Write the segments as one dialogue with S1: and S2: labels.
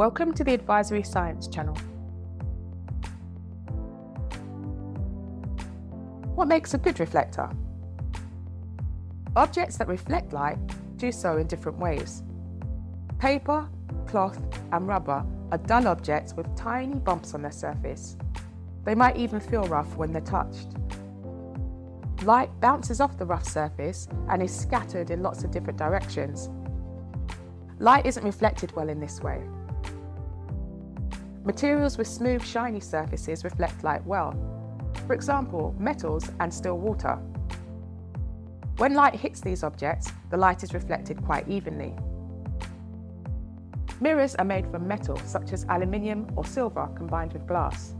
S1: Welcome to the Advisory Science channel. What makes a good reflector? Objects that reflect light do so in different ways. Paper, cloth, and rubber are dull objects with tiny bumps on their surface. They might even feel rough when they're touched. Light bounces off the rough surface and is scattered in lots of different directions. Light isn't reflected well in this way. Materials with smooth, shiny surfaces reflect light well. For example, metals and still water. When light hits these objects, the light is reflected quite evenly. Mirrors are made from metal, such as aluminium or silver combined with glass.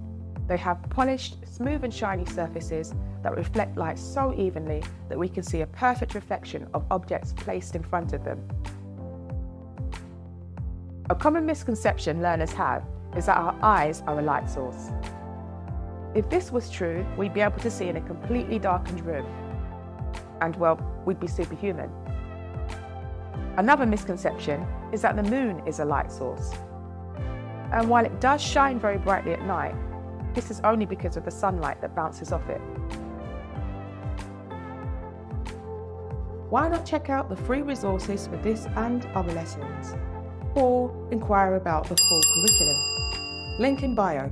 S1: They have polished, smooth and shiny surfaces that reflect light so evenly that we can see a perfect reflection of objects placed in front of them. A common misconception learners have is that our eyes are a light source. If this was true, we'd be able to see in a completely darkened room. And well, we'd be superhuman. Another misconception is that the moon is a light source. And while it does shine very brightly at night, this is only because of the sunlight that bounces off it. Why not check out the free resources for this and other lessons? Or inquire about the full curriculum. Link in bio.